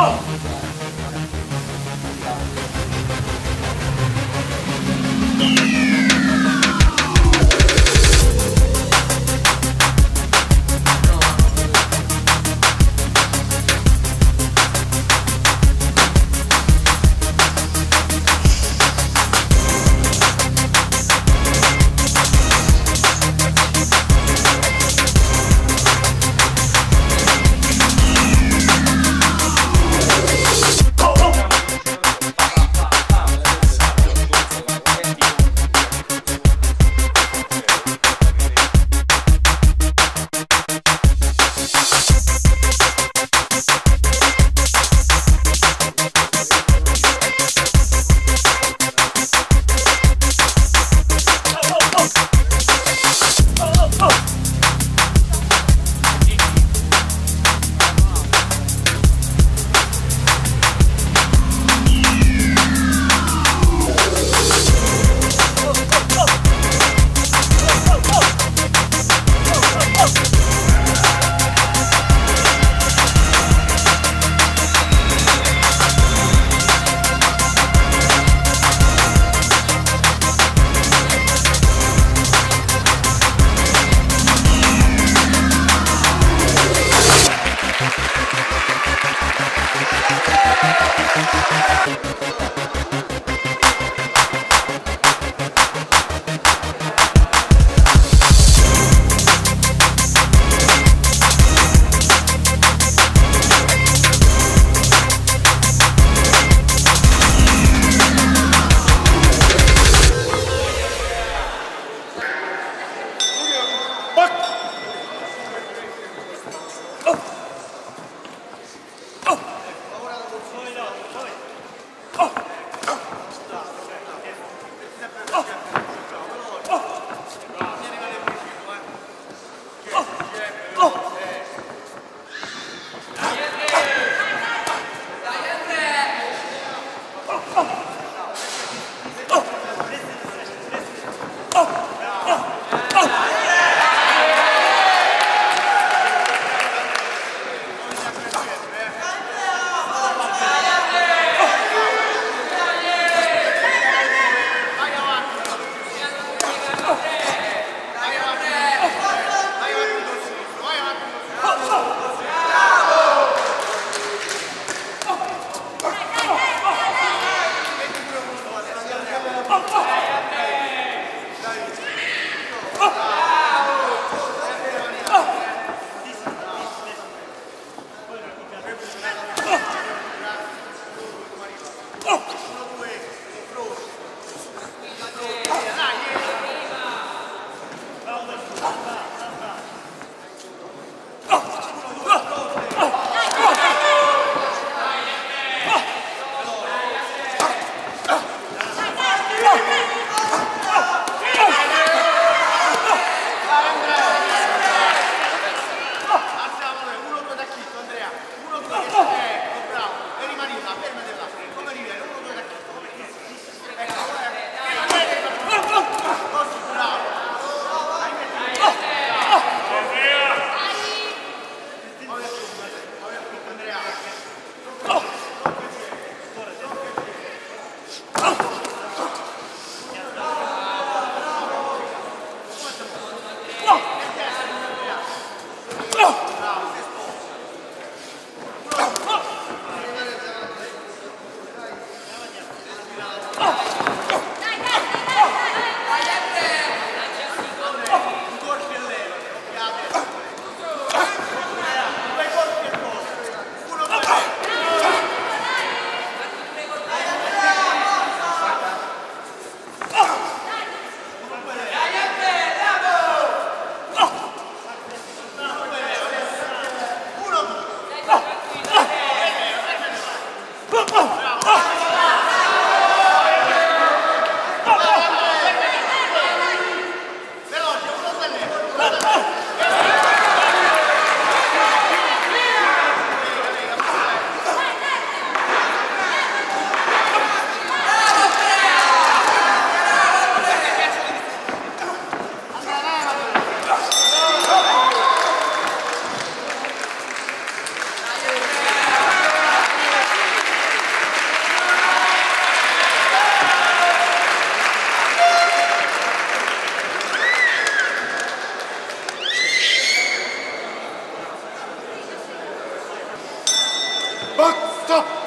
어! バックストップ。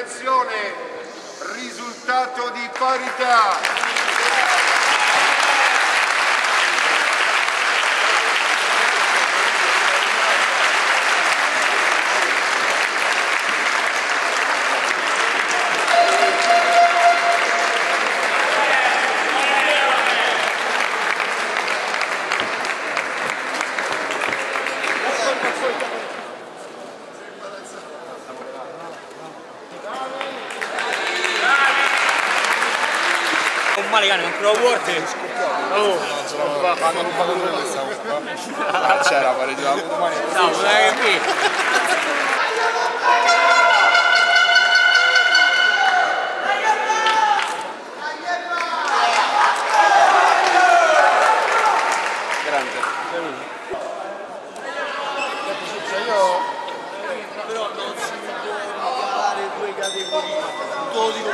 Selezione, risultato di parità. male cane, non lo porti. Oh, hanno rubato pure questa cosa. C'era, pare di la domani. No, non è che qui. Però non si può parlare due categorie, un todico,